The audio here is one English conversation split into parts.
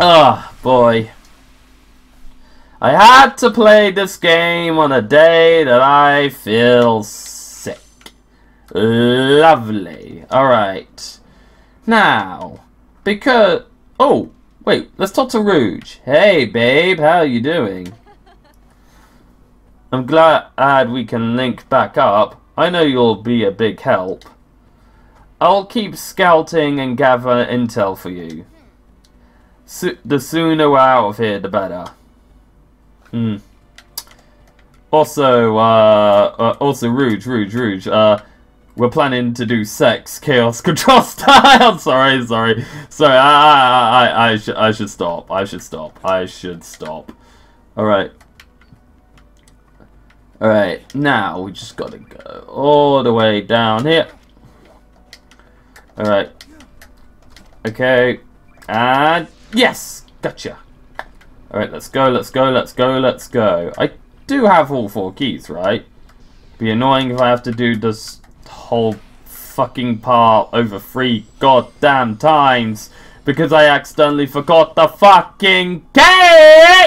Oh, boy. I had to play this game on a day that I feel sick. Lovely. Alright. Now, because... Oh, wait, let's talk to Rouge. Hey, babe, how are you doing? I'm glad we can link back up. I know you'll be a big help. I'll keep scouting and gather intel for you. So the sooner we're out of here, the better. Hmm. Also, uh, uh, also, Rouge, Rouge, Rouge, uh, we're planning to do sex, chaos, control style. sorry, sorry, sorry. I, I, I, I should, I should stop. I should stop. I should stop. All right. All right. Now we just gotta go all the way down here. All right. Okay. And yes, gotcha. Alright, let's go, let's go, let's go, let's go. I do have all four keys, right? Be annoying if I have to do this whole fucking part over three goddamn times because I accidentally forgot the fucking key!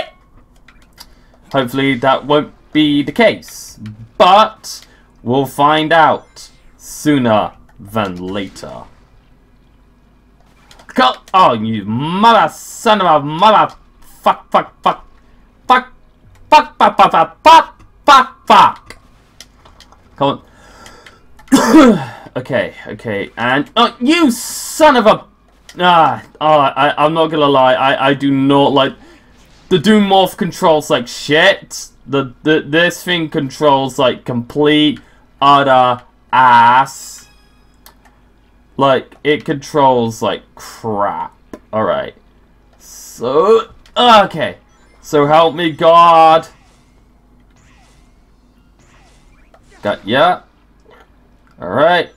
Hopefully that won't be the case. But we'll find out sooner than later. Oh, you mother son of a mother fuck, fuck, fuck, fuck, fuck, fuck, fuck, fuck, fuck, fuck, fuck. Come on. okay, okay, and oh, you son of a ah, oh, I, I'm not gonna lie, I, I do not like the Doom Morph controls like shit. The, the this thing controls like complete utter ass. Like it controls like crap. All right, so Okay. So help me God. Got ya. Alright.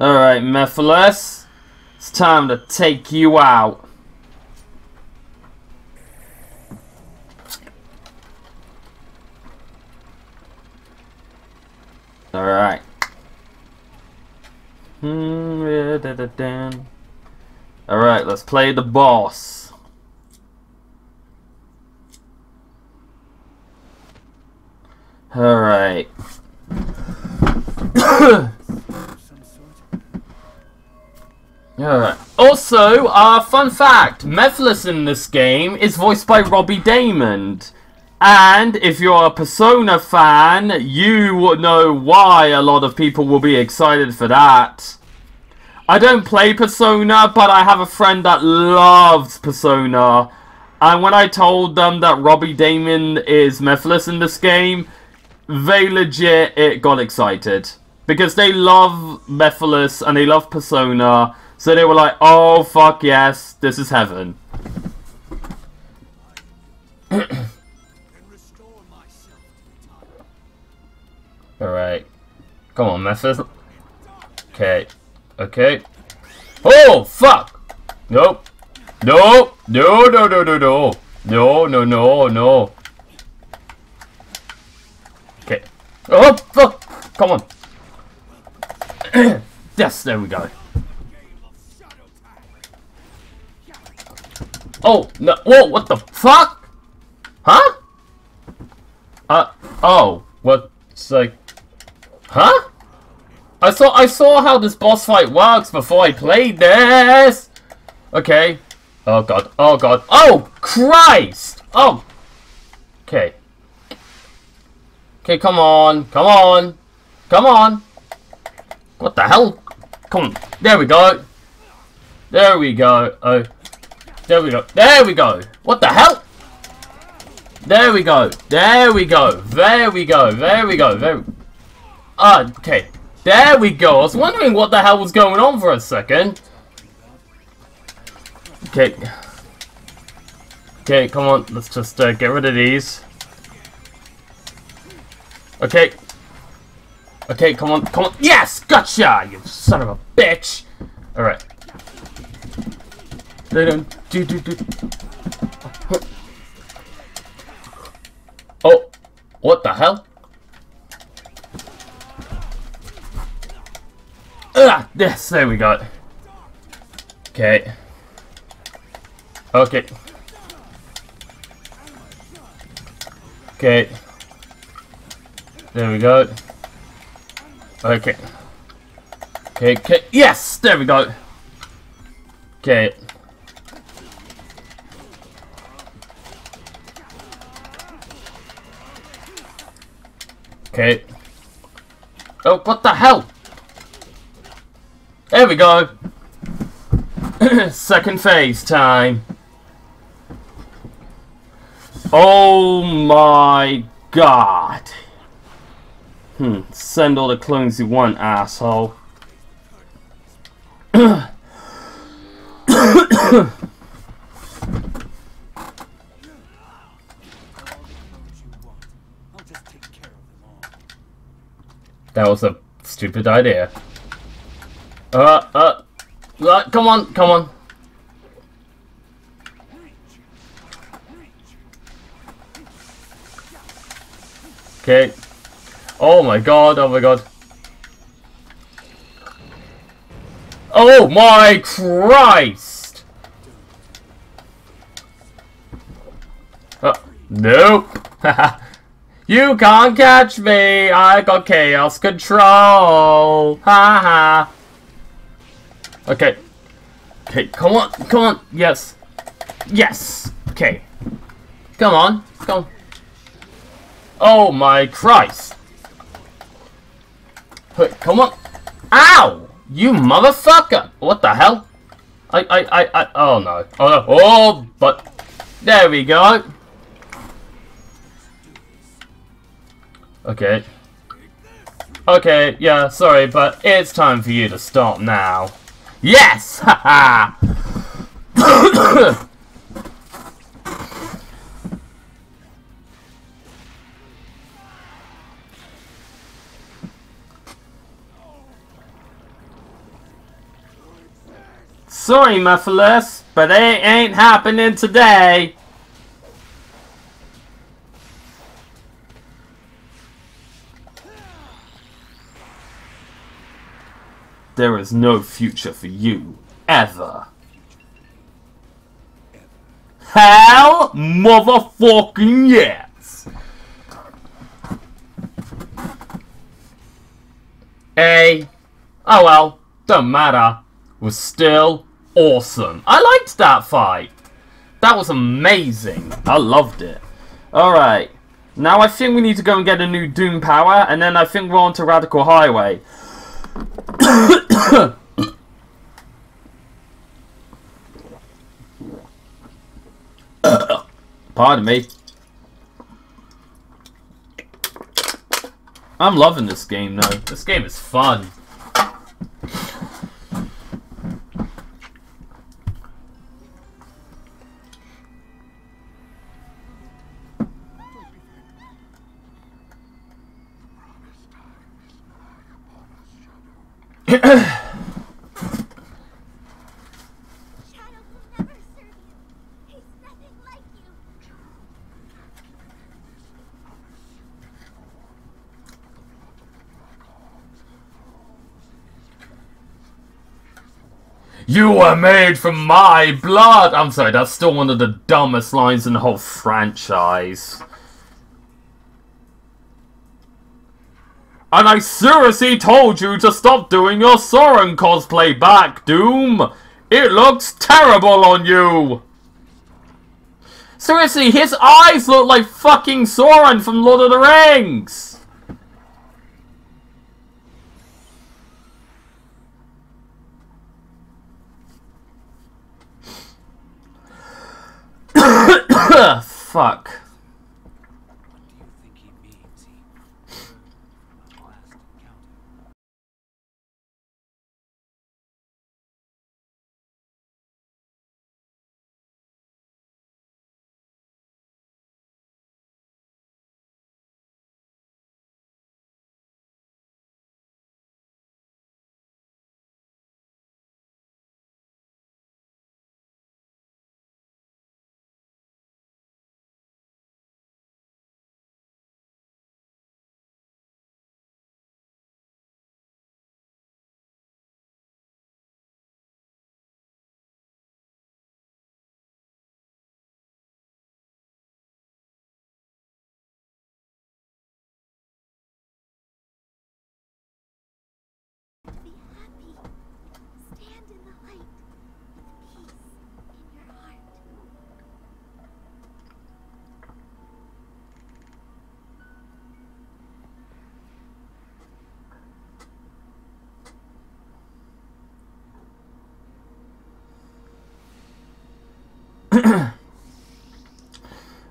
Alright, Mephiles. It's time to take you out. Alright. Alright, let's play the boss. Alright. Alright. Also, uh, fun fact, Mephiles in this game is voiced by Robbie Daymond. And if you're a Persona fan, you would know why a lot of people will be excited for that. I don't play Persona, but I have a friend that loves Persona. And when I told them that Robbie Daymond is Mephiles in this game, they legit it got excited. Because they love Mephiles and they love Persona. So they were like, oh fuck yes, this is heaven. Alright. Come on, Mephiles. Okay. Okay. Oh, fuck! Nope. Nope. No, no, no, no, no. No, no, no, no. Okay. Oh, fuck! Come on. yes, there we go. Oh, no. Whoa, what the fuck? Huh? Uh, oh. What's like... Huh? I saw I saw how this boss fight works before I played this. Okay. Oh god. Oh god. Oh Christ. Oh. Okay. Okay, come on. Come on. Come on. What the hell? Come on. There we go. There we go. Oh. There we go. There we go. What the hell? There we go. There we go. There we go. There we go. There. Ah, okay. There we go. I was wondering what the hell was going on for a second. Okay. Okay, come on. Let's just uh, get rid of these. Okay. Okay, come on. Come on. Yes! Gotcha! You son of a bitch! Alright. They don't do do do. Oh. What the hell? Yes, there we go. Okay. Okay. Okay. There we go. Okay. Okay, okay. Yes! There we go. Okay. Okay. Oh, what the hell? There we go. Second phase time. Oh my god. Hmm, send all the clones you want, asshole. that was a stupid idea. Uh, uh, uh, come on, come on. Okay. Oh my god, oh my god. Oh my Christ! Uh, nope. you can't catch me. I got chaos control. Ha ha. Okay. Okay, come on, come on. Yes. Yes. Okay. Come on. Come on. Oh my Christ. Hey, come on. Ow! You motherfucker! What the hell? I, I, I, I, oh no. Oh no. Oh, but, there we go. Okay. Okay, yeah, sorry, but it's time for you to stop now. Yes! Haha! Sorry, Mephiles, but it ain't happening today. There is no future for you, ever. Hell motherfucking yes! Hey, oh well, don't matter. Was still awesome. I liked that fight. That was amazing. I loved it. Alright. Now I think we need to go and get a new Doom Power, and then I think we're on to Radical Highway. Pardon me. I'm loving this game though. This game is fun. You were made from my blood! I'm sorry, that's still one of the dumbest lines in the whole franchise. And I seriously told you to stop doing your Sauron cosplay back, Doom! It looks terrible on you! Seriously, his eyes look like fucking Sauron from Lord of the Rings! Fuck.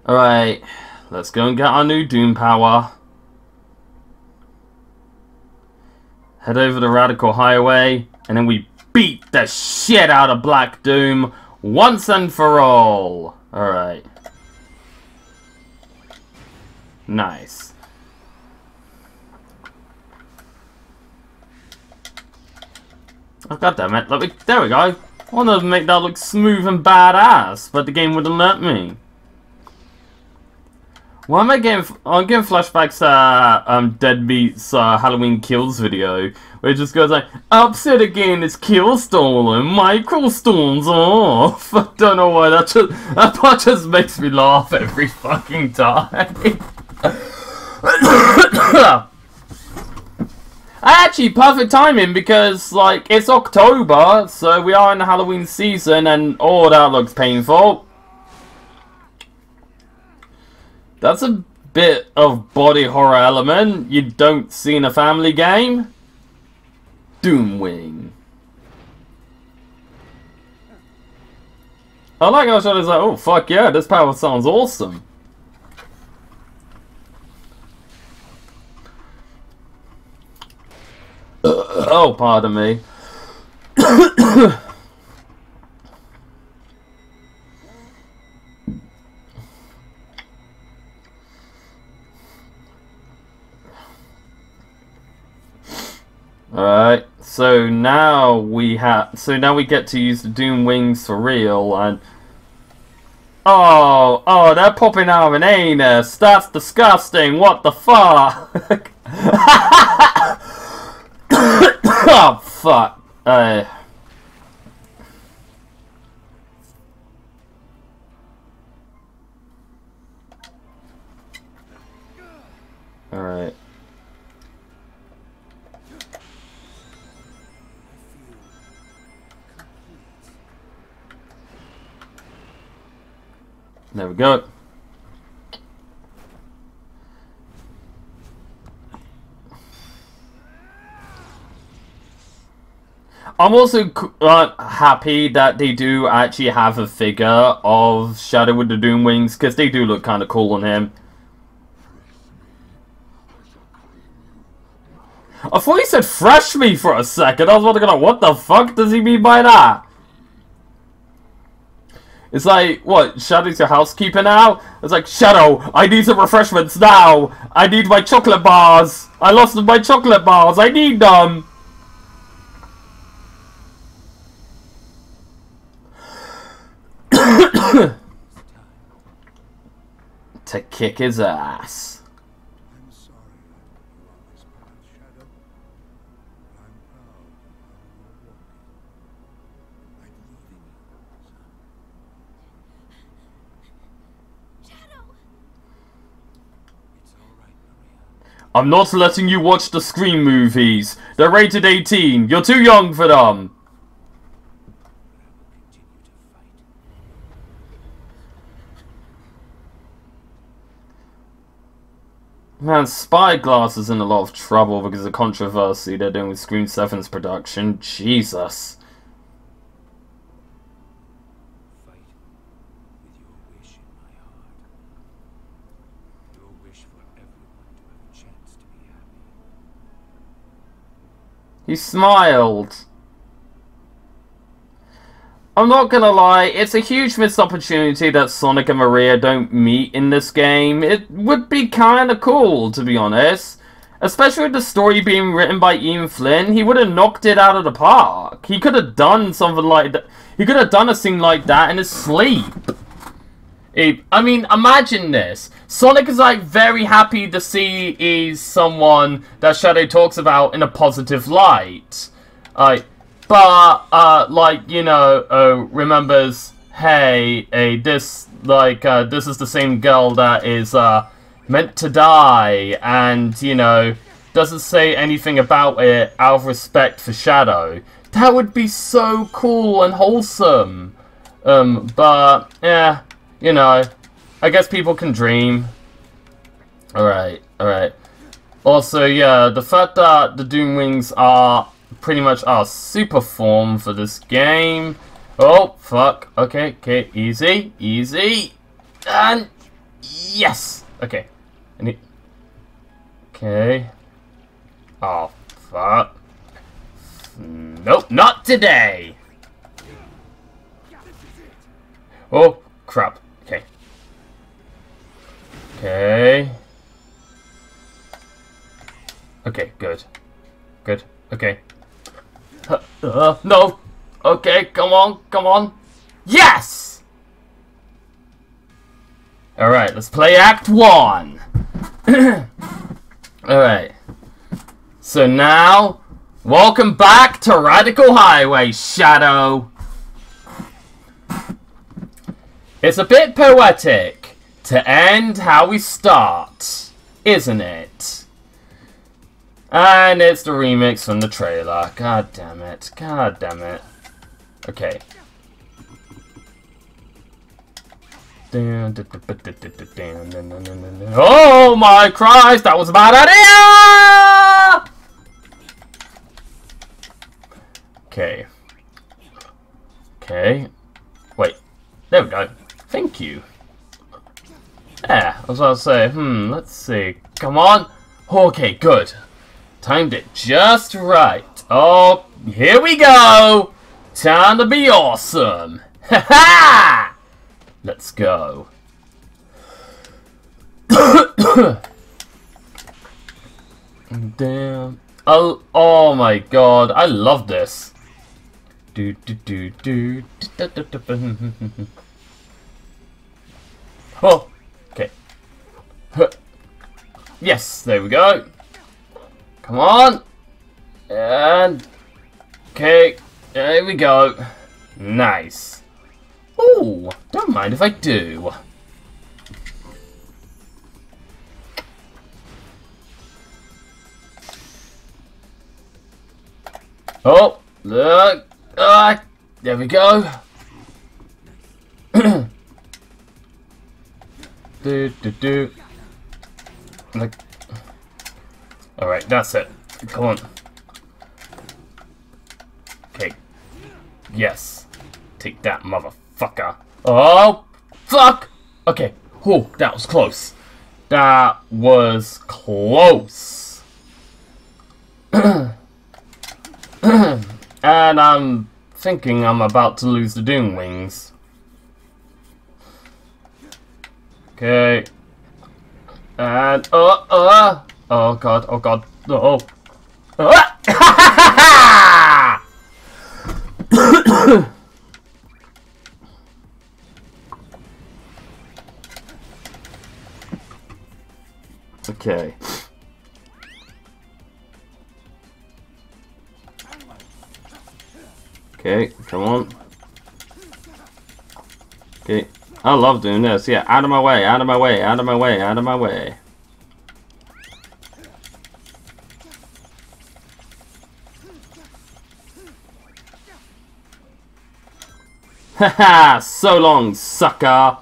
Alright, let's go and get our new Doom power. Head over to Radical Highway, and then we beat the shit out of Black Doom once and for all. Alright. Nice. Oh, God damn it. Let me, there we go. I wanted to make that look smooth and badass, but the game wouldn't let me. Why am I getting? I'm getting flashbacks to uh, um, Dead Meat's uh, Halloween Kills video, where it just goes like, "Upset again, it's kill stolen, micro storms off." I don't know why that just that part just makes me laugh every fucking time. Actually, perfect timing because like it's October, so we are in the Halloween season, and oh, that looks painful. That's a bit of body horror element you don't see in a family game. Doomwing. I like how Shadow's like, oh fuck yeah, this power sounds awesome. oh, pardon me. Alright, so now we have, so now we get to use the Doom Wings for real, and... Oh, oh, they're popping out of an anus! That's disgusting! What the fuck? oh, fuck. Uh... Alright. There we go. I'm also uh, happy that they do actually have a figure of Shadow with the Doom Wings, because they do look kind of cool on him. I thought he said fresh me for a second. I was wondering, what the fuck does he mean by that? It's like, what, Shadow's your housekeeper now? It's like, Shadow, I need some refreshments now! I need my chocolate bars! I lost my chocolate bars! I need them! to kick his ass. I'm not letting you watch the Scream movies. They're rated 18. You're too young for them. Man, Spyglass is in a lot of trouble because of the controversy they're doing with Scream 7's production. Jesus. He smiled. I'm not gonna lie, it's a huge missed opportunity that Sonic and Maria don't meet in this game. It would be kinda cool, to be honest. Especially with the story being written by Ian Flynn, he would have knocked it out of the park. He could have done something like that. He could have done a scene like that in his sleep. I mean, imagine this. Sonic is like very happy to see is someone that Shadow talks about in a positive light. Uh, but, uh, like, you know, uh, remembers, hey, hey, this, like, uh, this is the same girl that is, uh, meant to die, and, you know, doesn't say anything about it out of respect for Shadow. That would be so cool and wholesome. Um, but, yeah, you know, I guess people can dream. Alright, alright. Also, yeah, the fact that the Doom Wings are pretty much our super form for this game. Oh, fuck. Okay, okay, easy, easy. And, Yes! Okay. Okay. Oh, fuck. Nope, not today! Oh, crap. Okay. Okay. Good. Good. Okay. Uh, uh, no! Okay, come on, come on. Yes! Alright, let's play Act 1. Alright. So now, welcome back to Radical Highway, Shadow. It's a bit poetic to end how we start, isn't it? And it's the remix from the trailer. God damn it. God damn it. Okay. Oh my Christ, that was a bad idea! Okay. Okay. Wait. There we go. Thank you. Yeah, I was about to say, hmm, let's see. Come on. Okay, good. Timed it just right. Oh, here we go. Time to be awesome! Ha ha! Let's go. Damn. Oh, oh my god, I love this. Do do do do. Oh, okay. Yes, there we go. Come on. And okay. There we go. Nice. Oh, don't mind if I do. Oh, look. Ah, there we go. do, do, do. Like. Alright, that's it. Come on. Okay, Yes. Take that, motherfucker. Oh, fuck! Okay. Oh, that was close. That was close. and I'm thinking I'm about to lose the Doom Wings. Okay. And, oh uh, oh god, oh god, oh. Uh, okay. Okay, come on. Okay. I love doing this. Yeah, out of my way, out of my way, out of my way, out of my way. Haha, so long, sucker.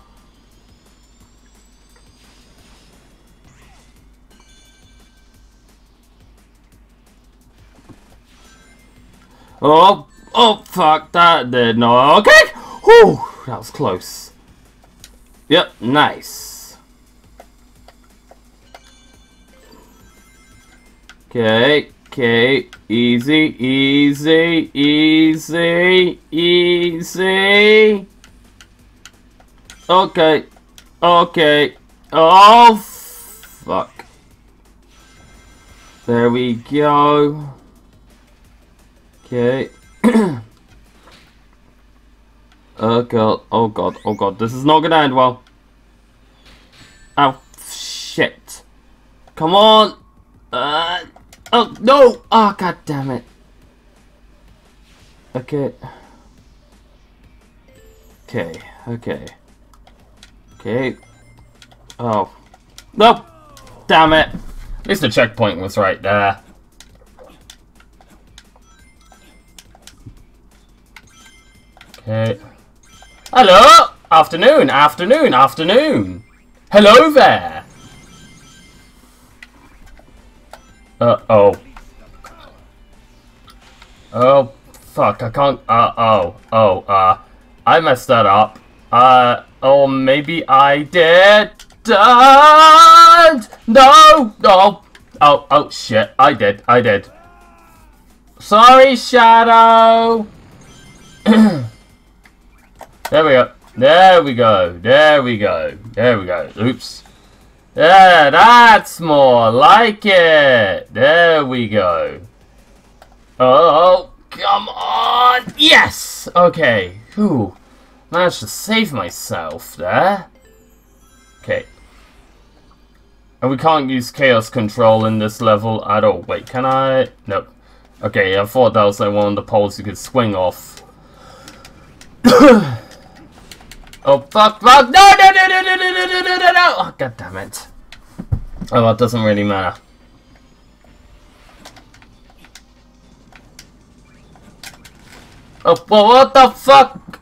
Oh, oh, fuck, that did not, okay. Whew, that was close. Yep, nice. Okay, Okay, easy, easy, easy, easy. Okay, okay. Oh, fuck. There we go. Okay. oh god, oh god, oh god, this is not gonna end well. Oh, shit. Come on. Uh, Oh, no! Oh, god damn it. Okay. Okay, okay. Okay. Oh. No! Damn it! At least the checkpoint was right there. Okay. Hello! Afternoon, afternoon, afternoon! Hello there! Uh oh. Fuck, I can't, uh, oh, oh, uh, I messed that up. Uh, oh, maybe I did? No! No! Oh, oh, shit. I did. I did. Sorry, Shadow! there we go. There we go. There we go. There we go. Oops. Yeah, that's more like it. There we go. Oh, come on. Yes! Okay. Whew. Managed to save myself there. Okay. And we can't use Chaos Control in this level at all. Wait, can I? Nope. Okay, I thought that was like one of the poles you could swing off. Oh, fuck, fuck! No, no, no, no, no, no, no, no, no, no, no! Oh, god damn it. Oh, that doesn't really matter. Oh, well, what the fuck?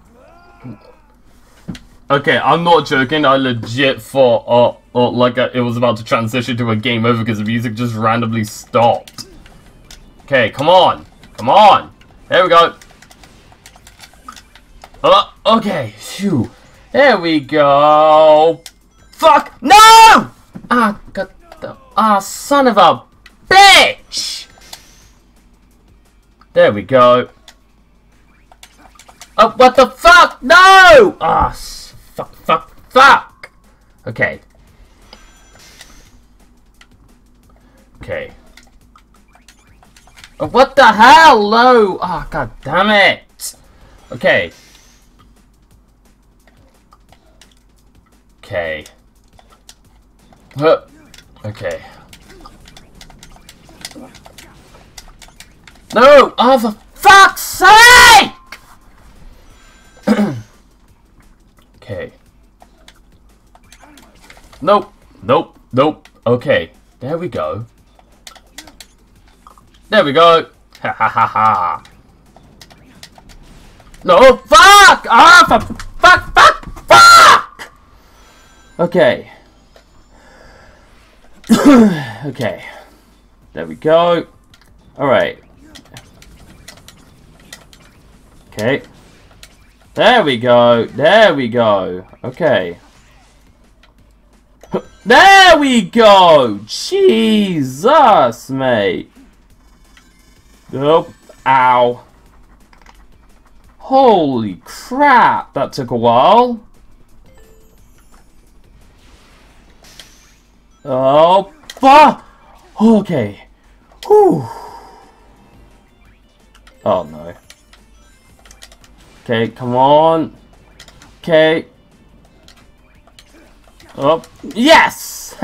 Okay, I'm not joking. I legit thought, oh, oh like uh, it was about to transition to a game over because the music just randomly stopped. Okay, come on. Come on. There we go. Oh, okay. Phew. There we go. Fuck. No! Ah, got the... Ah, son of a bitch! There we go. Oh, what the fuck? No! Ah, fuck, fuck, fuck! Okay. Okay. Oh, what the hell? No! Ah, oh, god damn it! Okay. Okay. Huh. Okay. No! Oh, for fuck's sake! okay. Nope. Nope. Nope. Okay. There we go. There we go. Ha ha ha ha. No, fuck! Ah, fuck! Okay. okay. There we go. Alright. Okay. There we go. There we go. Okay. There we go! Jesus, mate. Nope. Ow. Holy crap, that took a while. Oh, fuck! Okay. Whew. Oh, no. Okay, come on. Okay. Oh, yes!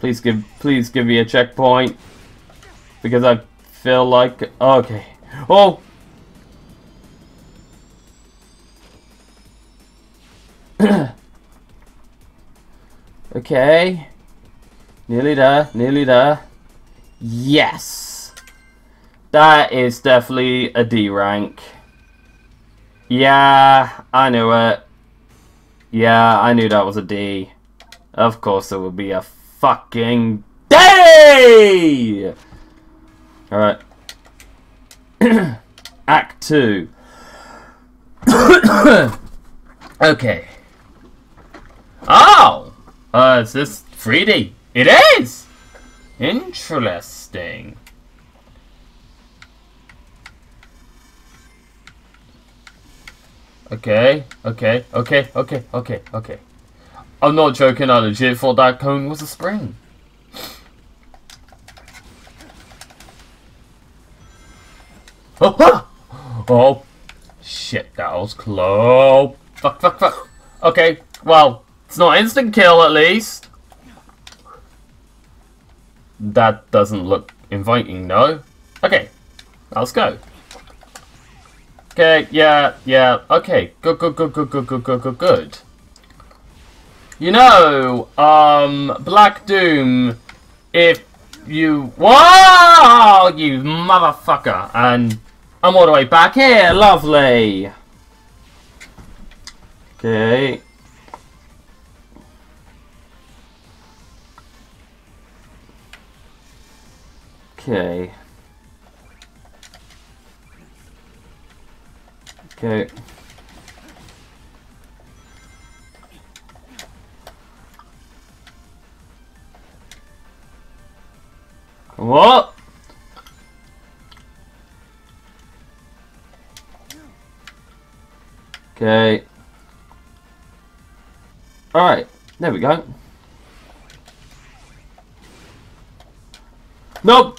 Please give, please give me a checkpoint. Because I feel like, okay. Oh! okay. Nearly there, nearly there. Yes! That is definitely a D rank. Yeah, I knew it. Yeah, I knew that was a D. Of course it would be a fucking D! Alright. Act 2. okay. Uh, is this 3D? It is! Interesting. Okay, okay, okay, okay, okay, okay. I'm not joking, I legit thought that cone was a spring. Oh, oh, shit, that was close. Fuck, fuck, fuck. Okay, well, it's not instant kill at least. That doesn't look inviting, no? Okay, let's go. Okay, yeah, yeah, okay. Good, good, good, good, good, good, good, good, good. You know, um, Black Doom, if you... Whoa! You motherfucker! And I'm all the way back here, lovely! Okay. Okay. Okay. Come on! Okay. Alright, there we go. Nope!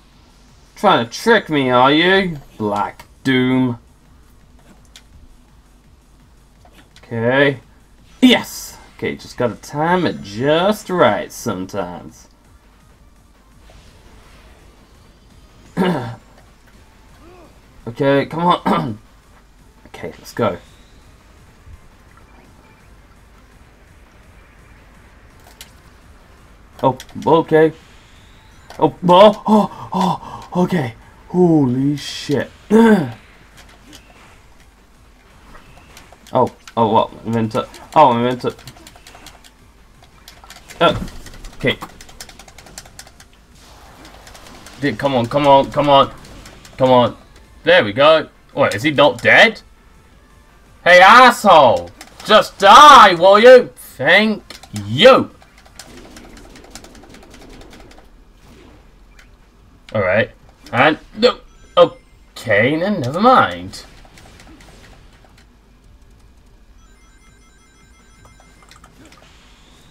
Trying to trick me, are you? Black Doom. Okay. Yes! Okay, just gotta time it just right sometimes. okay, come on. okay, let's go. Oh, okay. Oh, oh, oh, oh, okay. Holy shit. oh, oh, what? I meant to. Oh, I meant to. Uh, okay. Dude, come on, come on, come on. Come on. There we go. Wait, is he not dead? Hey, asshole! Just die, will you? Thank you. Alright. And, no. Okay, then never mind.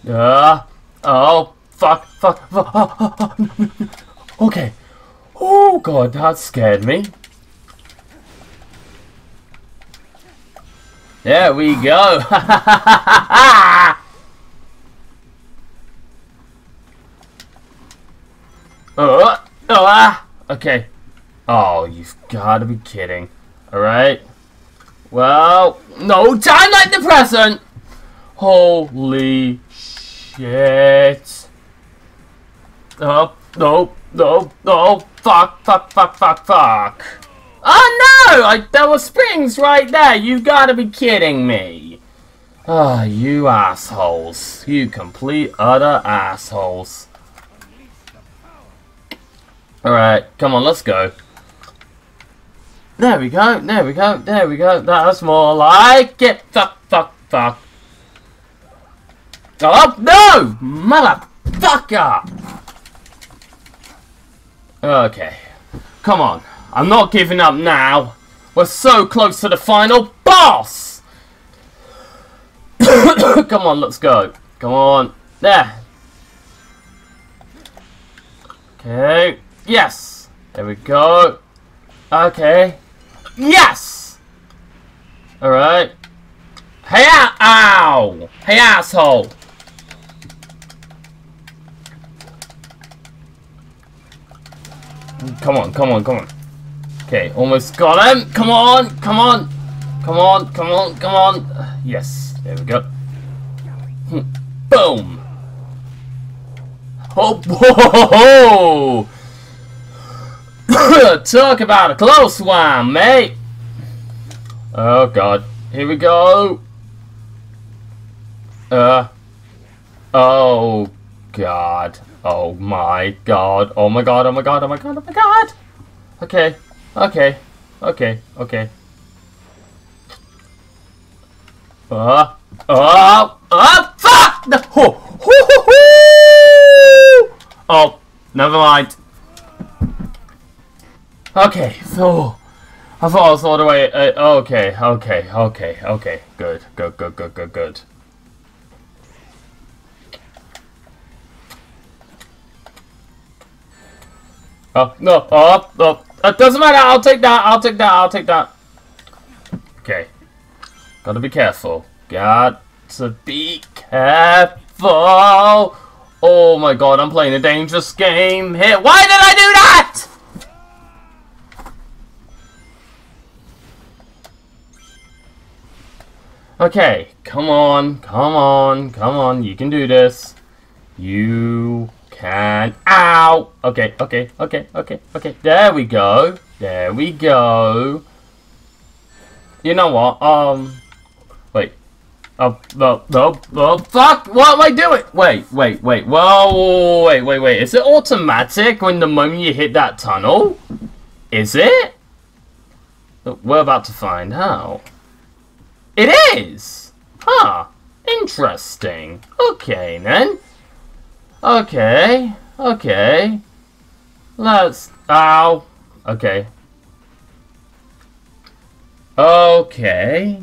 Uh, oh, fuck, fuck, fuck. okay. Oh, God, that scared me. There we go. Okay. Oh, you've got to be kidding. Alright. Well, no time like the present! Holy shit. Oh, no, no, no. Fuck, fuck, fuck, fuck, fuck. Oh no! I, there were springs right there. You gotta be kidding me. Ah, oh, you assholes. You complete utter assholes. Alright, come on, let's go. There we go, there we go, there we go. That's more like it. Fuck, fuck, fuck. Oh, no! Motherfucker! Okay. Come on. I'm not giving up now. We're so close to the final boss! Come on, let's go. Come on. There. Okay. Yes! There we go. Okay. Yes! Alright. Hey, ow! Hey, asshole! Come on, come on, come on. Okay, almost got him. Come on, come on. Come on, come on, come on. Yes, there we go. Hmm. Boom! Oh, whoa! Talk about a close one, mate. Oh god. Here we go. Uh. Oh god. Oh my god. Oh my god. Oh my god. Oh my god. Oh my god. Okay. Okay. Okay. Okay. Uh. Oh. Oh. Fuck. No. Oh. Never mind. Okay, so I thought I was all the way. Uh, okay, okay, okay, okay. Good, good, good, good, good, good. Oh no! Oh, oh! It doesn't matter. I'll take that. I'll take that. I'll take that. Okay. Gotta be careful. Got to be careful. Oh my god! I'm playing a dangerous game here. Why did I do that? Okay, come on, come on, come on, you can do this. You can. Ow! Okay, okay, okay, okay, okay. There we go. There we go. You know what? Um, wait. Oh, no, no, no, fuck! What am I doing? Wait, wait, wait. Whoa, wait, wait, wait. Is it automatic when the moment you hit that tunnel? Is it? We're about to find out. It is! Huh. Interesting. Okay, then. Okay. Okay. Let's... Ow. Okay. Okay.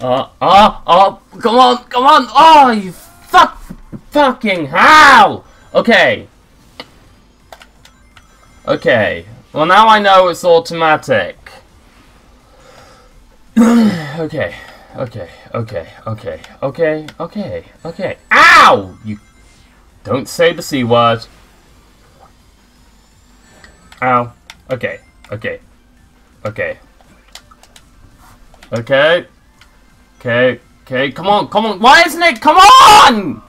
Uh, oh, oh, come on, come on, oh, you fuck, fucking how? Okay. Okay. Well, now I know it's automatic. okay, okay, okay, okay, okay, okay, okay. Ow! You don't say the C word. Ow. Okay, okay, okay. Okay. Okay, okay, come on, come on. Why isn't it? Come on!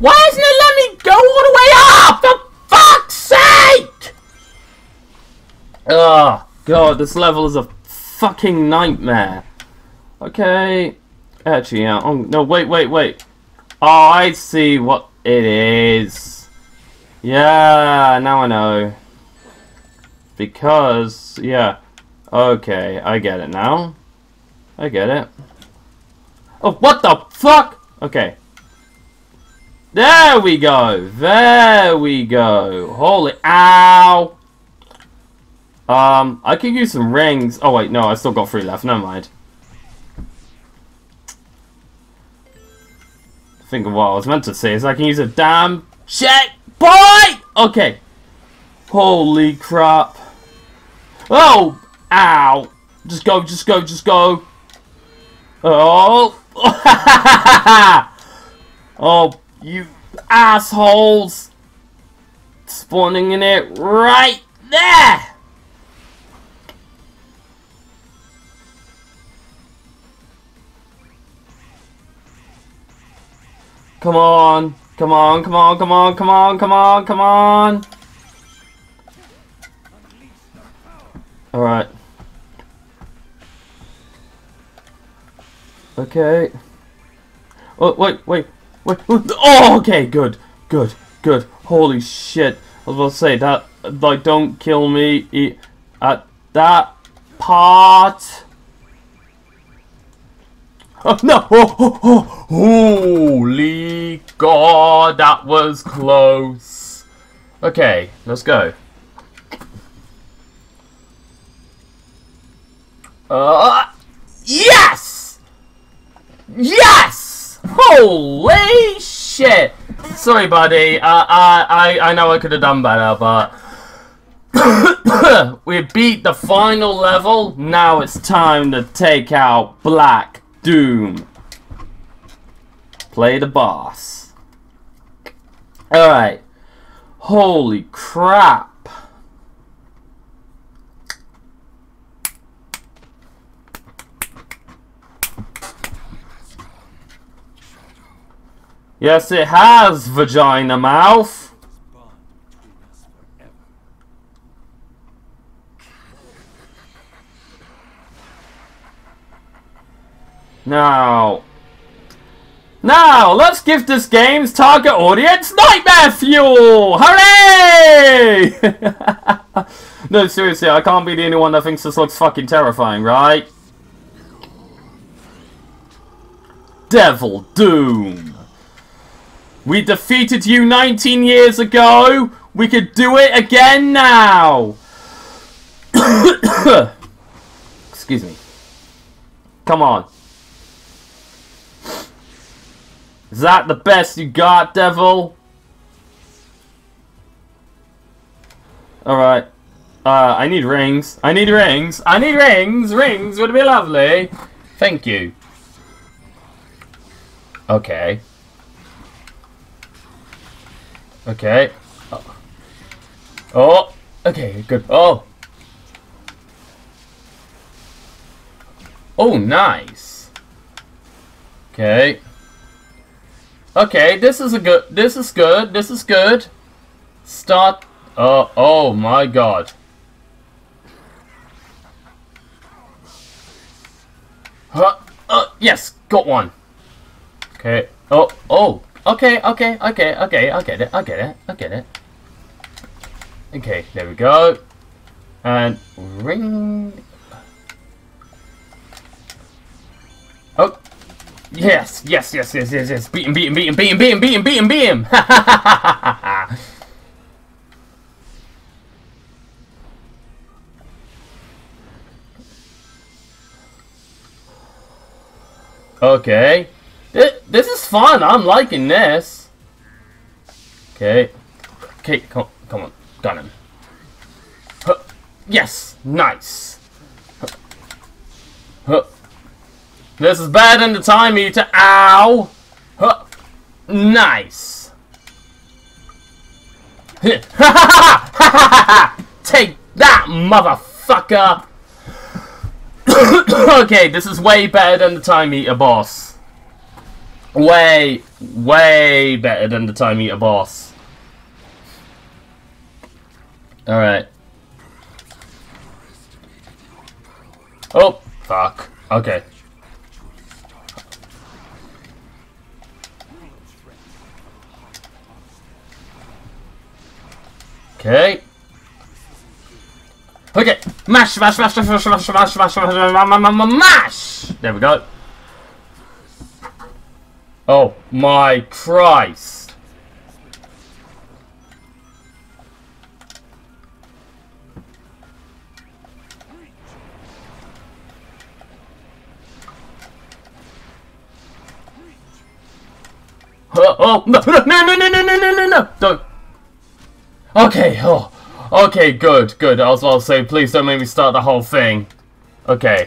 Why isn't it letting me go all the way up? For fuck's sake! Oh, God, this level is a fucking nightmare. Okay. Actually, yeah. Oh, no, wait, wait, wait. Oh, I see what it is. Yeah, now I know. Because, yeah. Okay, I get it now. I get it. Oh, what the fuck? Okay. There we go. There we go. Holy, ow. Um, I could use some rings. Oh, wait, no, I still got three left. Never mind. Think of what I was meant to say is I can use a damn checkpoint! Okay. Holy crap. Oh! Ow! Just go, just go, just go. Oh! oh, you assholes! Spawning in it right there! Come on. Come on, come on, come on, come on, come on, come on. Alright. Okay. Oh, wait, wait, wait. Oh, okay, good, good, good. Holy shit. I was about to say, that, like, don't kill me at that part. Oh, no! Oh, oh, oh. Holy God, that was close. Okay, let's go. Uh, yes! Yes! Holy shit! Sorry, buddy. Uh, I, I, I know I could have done better, but... we beat the final level. Now it's time to take out Black Doom. Play the boss. Alright. Holy crap. Yes, it has, vagina mouth. Now, now let's give this game's target audience nightmare fuel! Hooray! no, seriously, I can't be the only one that thinks this looks fucking terrifying, right? Devil Doom. We defeated you 19 years ago. We could do it again now. Excuse me. Come on. Is that the best you got, devil? Alright. Uh, I need rings. I need rings. I need rings. Rings would be lovely. Thank you. Okay. Okay. Oh. oh. Okay, good. Oh. Oh, nice. Okay. Okay, this is a good. This is good. This is good. Start. Oh, oh my god. Huh? Uh, yes, got one. Okay. Oh, oh. Okay, okay, okay, okay. I get it. I get it. I get it. Okay, there we go. And ring. Yes, yes, yes, yes, yes, yes. Beat him, beat him, beat him, beat him, beat him, beat him, beat him, beat him. okay. This is fun. I'm liking this. Okay. Okay, come, come on. Got him. Huh. Yes! Nice! Huh. This is better than the time eater. Ow! Huh. Nice! Take that, motherfucker! okay, this is way better than the time eater boss. Way, way better than the time eater boss. Alright. Oh, fuck. Okay. Okay. Okay. Mash, mash, mash, mash, mash, mash, mash, mash, mash. There we go. Oh my Christ. Oh, oh, no, no, no, no, no, no, no, no, no, don't. Okay, oh, okay, good, good. I was about to say, please don't make me start the whole thing. Okay.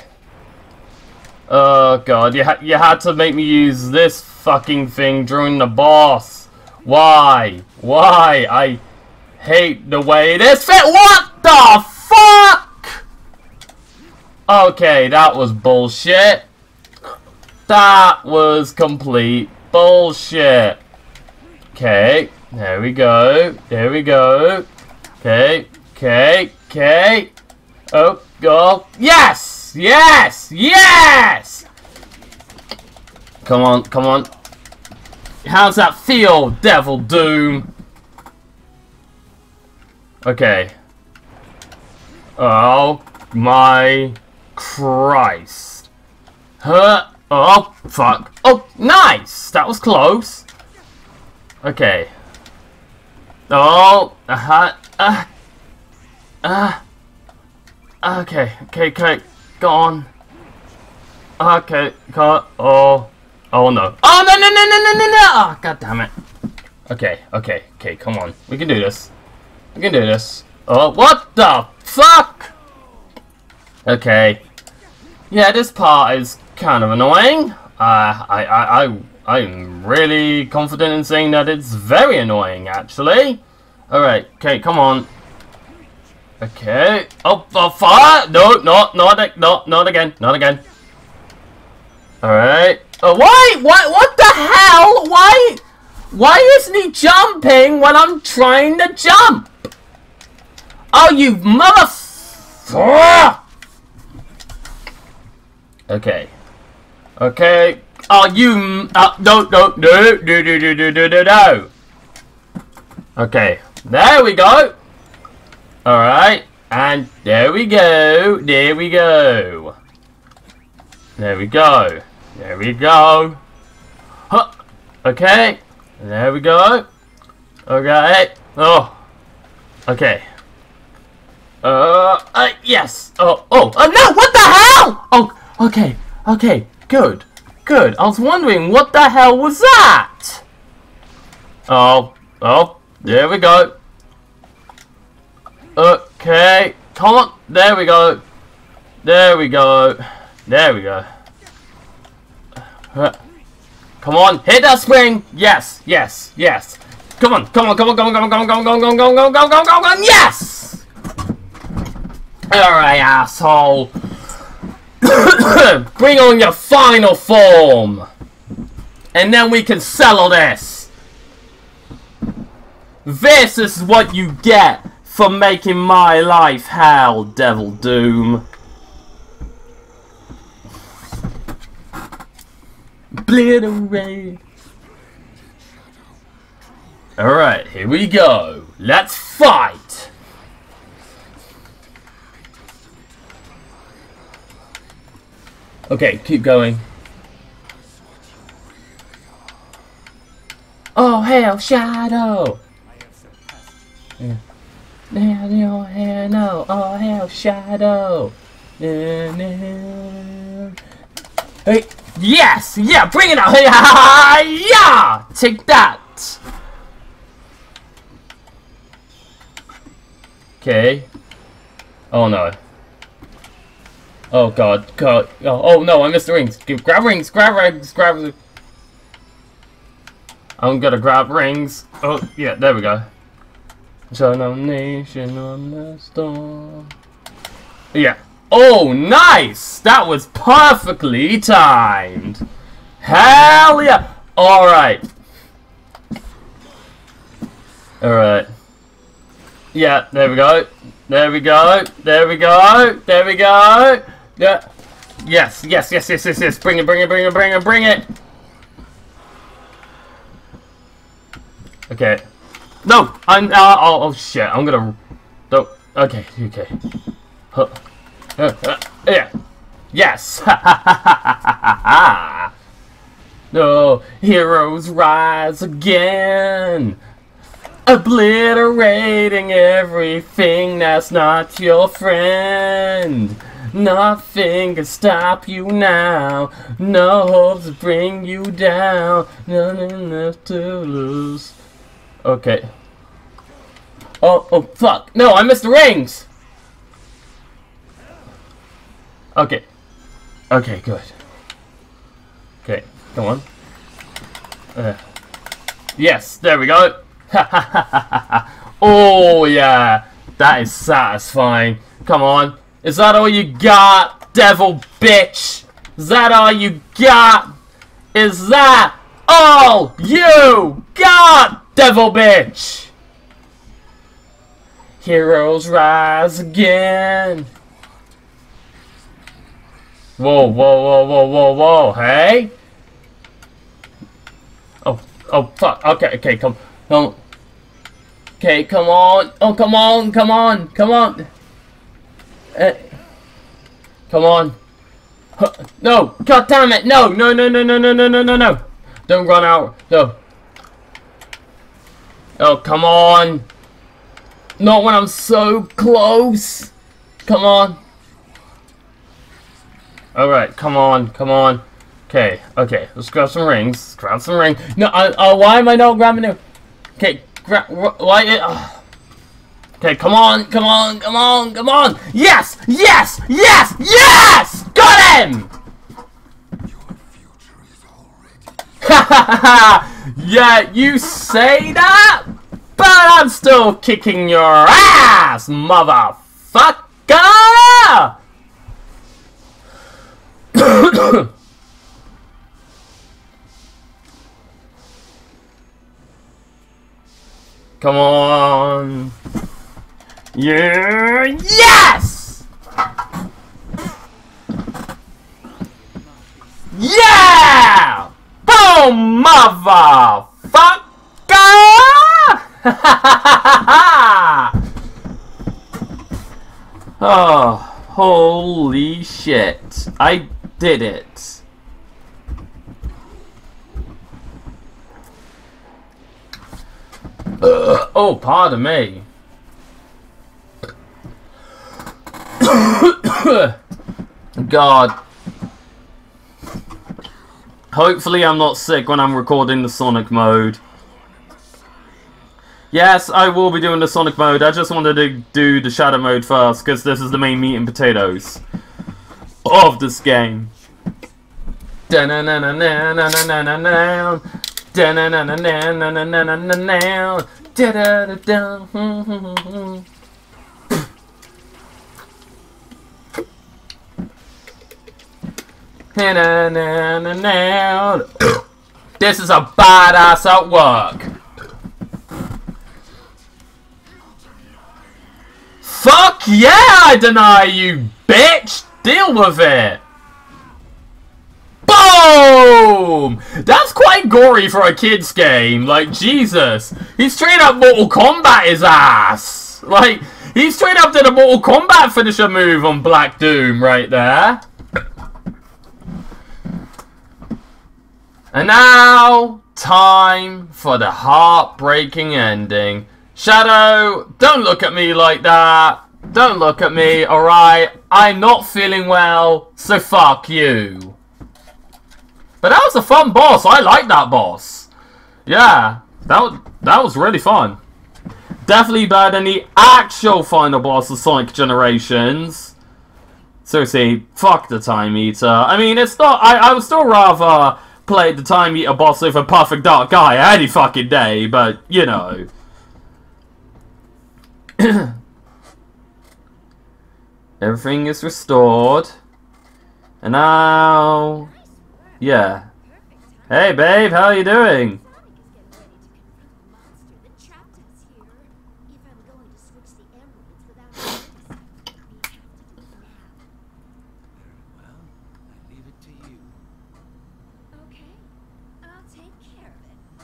Oh, God, you, ha you had to make me use this fucking thing during the boss. Why? Why? I hate the way it is fit. What the fuck? Okay, that was bullshit. That was complete bullshit. Okay, there we go. There we go. Okay, okay, okay. Oh, go. Yes! Yes! Yes! Come on, come on. How's that feel, Devil Doom? Okay. Oh my Christ. Huh? Oh, fuck. Oh, nice! That was close. Okay. Oh, uh-huh. Uh, uh, okay, okay, okay. Go on. Okay, go Oh. Oh, no. Oh, no, no, no, no, no, no, no! Oh, God damn it. Okay, okay, okay, come on. We can do this. We can do this. Oh, what the fuck? Okay. Yeah, this part is kind of annoying. Uh, I, I, I, I'm really confident in saying that it's very annoying, actually. Alright, okay, come on. Okay. Oh, oh fire! No, no, not, not, not again, not again. Alright. Oh, why? What, what the hell? Why? Why isn't he jumping when I'm trying to jump? Oh, you mother... Okay. Okay. Oh, you... Uh, no, no, no, no, no, no, no, no, no, no. Okay. There we go. Alright. And there we go. There we go. There we go. There we go. Huh. Okay. There we go. Okay. Oh. Okay. Uh, uh, yes. Oh, oh, uh, no, what the hell? Oh, okay, okay. Good. Good. I was wondering what the hell was that? Oh. Oh. There we go. Okay. Come on. There we go. There we go. There we go. Come on. Hit that spring. Yes. Yes. Yes. Come on. Come on. Come on. Come on. Come on. Come on. Come on. Come on. Come on. Come on. Come on. Come on. Yes. Alright, asshole. Bring on your final form! And then we can settle this. This is what you get for making my life hell, Devil Doom. Obliterate. Alright, here we go. Let's fight! Okay, keep going. Oh, hell, Shadow! Yeah. Oh, hell, Shadow! Hey, yes! Yeah, bring it out! Yeah! Take that! Okay. Oh no. Oh god, god. Oh, oh no, I missed the rings. Grab rings, grab rings, grab rings. I'm gonna grab rings. Oh, yeah, there we go. Sun nation on the storm. Yeah. Oh, nice! That was perfectly timed. Hell yeah! Alright. Alright. Yeah, there we go. There we go. There we go. There we go. Yeah. Yes, yes, yes, yes, yes, yes. Bring it, bring it, bring it, bring it, bring it. Okay. No, I'm. Uh, oh, oh shit! I'm gonna. No. Okay. Okay. Huh. Uh, uh, yeah. Yes. no. Heroes rise again obliterating everything that's not your friend. Nothing can stop you now. No hopes bring you down. Nothing left to lose. Okay. Oh, oh, fuck. No, I missed the rings! Okay. Okay, good. Okay, come on. Uh, yes, there we go. oh, yeah. That is satisfying. Come on. Is that all you got, devil bitch? Is that all you got? Is that all you got, devil bitch? Heroes rise again. Whoa, whoa, whoa, whoa, whoa, whoa, hey? Oh, oh, fuck. Okay, okay, come. Come. Okay, come on. Oh, come on, come on, come on. Uh, come on. No, god damn it, no, no, no, no, no, no, no, no, no, no. Don't run out, no. Oh, come on. Not when I'm so close. Come on. Alright, come on, come on. Okay, okay, let's grab some rings. Grab some rings. No, uh, uh, why am I not grabbing it? Okay, grab, why? Uh, okay, come on, come on, come on, come on! Yes, yes, yes, yes! Got him! yeah, you say that, but I'm still kicking your ass, motherfucker! Come on. Yeah. Yes! Yeah! Boom, motherfucker! oh, holy shit. I did it. Uh, oh, pardon me. God. Hopefully I'm not sick when I'm recording the Sonic mode. Yes, I will be doing the Sonic mode. I just wanted to do the Shadow mode first, because this is the main meat and potatoes of this game. This is a badass at work. Fuck yeah, I deny you, bitch! Deal with it! Boom! That's quite gory for a kid's game. Like, Jesus. He straight up Mortal Kombat his ass. Like, he straight up did a Mortal Kombat finisher move on Black Doom right there. And now, time for the heartbreaking ending. Shadow, don't look at me like that. Don't look at me, alright? I'm not feeling well, so fuck you. But that was a fun boss. I like that boss. Yeah, that was, that was really fun. Definitely better than the actual final boss of Sonic Generations. Seriously, fuck the Time Eater. I mean, it's not... I, I would still rather play the Time Eater boss with a Perfect Dark Gaia any fucking day, but, you know. Everything is restored. And now... Yeah. Hey, babe, how are you doing?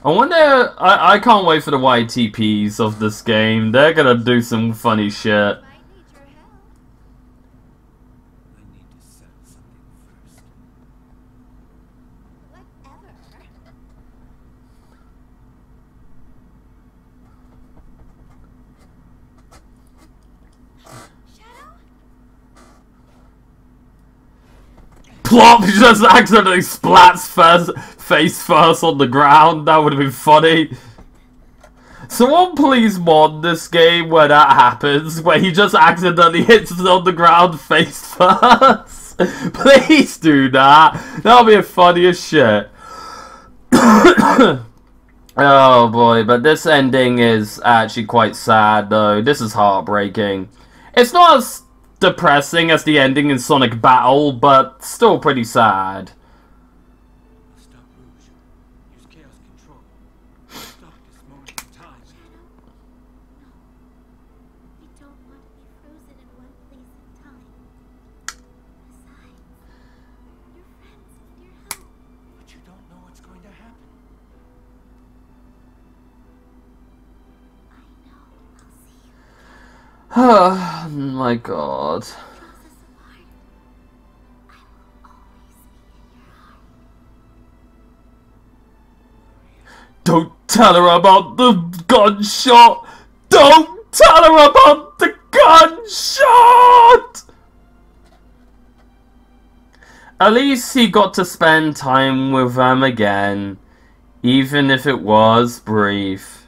I wonder, I, I can't wait for the YTPs of this game. They're gonna do some funny shit. Plop! Just accidentally splats first, face first on the ground. That would have been funny. Someone please mod this game where that happens, where he just accidentally hits on the ground face first. please do that. That'll be funny as shit. oh boy, but this ending is actually quite sad though. This is heartbreaking. It's not as depressing as the ending in Sonic Battle, but still pretty sad. Oh my god. Don't tell her about the gunshot! Don't tell her about the gunshot! At least he got to spend time with them again, even if it was brief.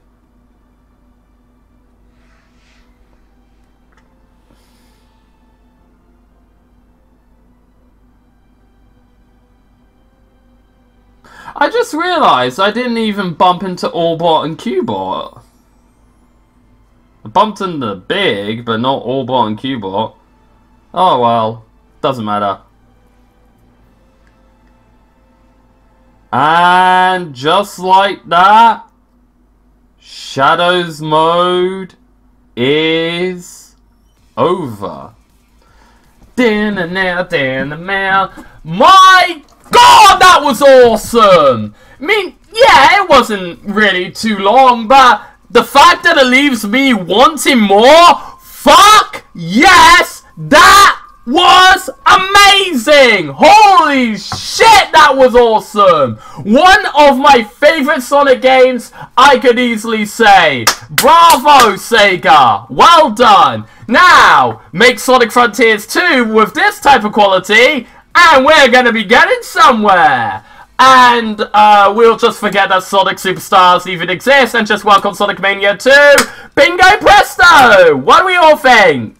I just realised I didn't even bump into Orbot and Cubot. I bumped into the Big, but not Orbot and Cubot. Oh well, doesn't matter. And just like that, Shadows mode is over. Din and now, din the mail. My God, that was awesome! I mean, yeah, it wasn't really too long, but the fact that it leaves me wanting more, fuck yes, that was amazing! Holy shit, that was awesome! One of my favorite Sonic games, I could easily say. Bravo, Sega! Well done! Now, make Sonic Frontiers 2 with this type of quality, and we're going to be getting somewhere. And uh, we'll just forget that Sonic Superstars even exists and just welcome Sonic Mania 2. Bingo presto! What do we all think?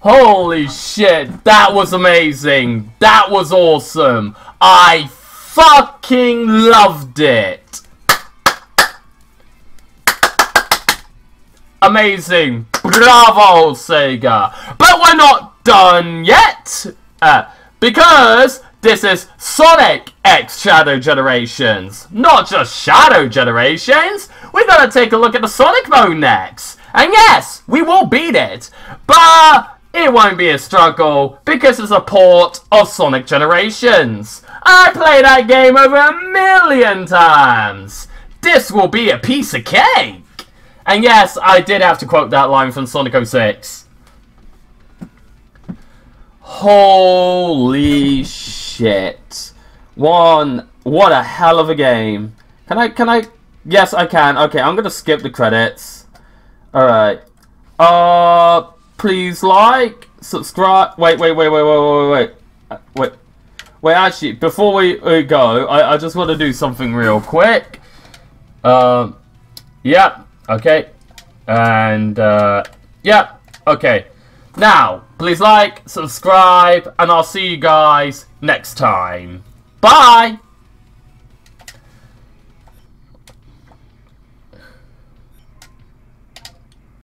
Holy shit, that was amazing. That was awesome. I fucking loved it. Amazing. Bravo, Sega. But we're not done yet. Uh, because This is Sonic X Shadow Generations, not just Shadow Generations. We gotta take a look at the Sonic mode next. And yes, we will beat it, but it won't be a struggle because it's a port of Sonic Generations. I played that game over a million times. This will be a piece of cake. And yes, I did have to quote that line from Sonic 06. Holy shit. One, what a hell of a game. Can I, can I, yes I can. Okay, I'm gonna skip the credits. Alright. Uh, please like, subscribe, wait, wait, wait, wait, wait, wait, wait, wait. Wait, wait actually, before we, go, I, I just want to do something real quick. Um, yeah, okay. And, uh, yeah, okay. Now, please like, subscribe, and I'll see you guys next time. Bye!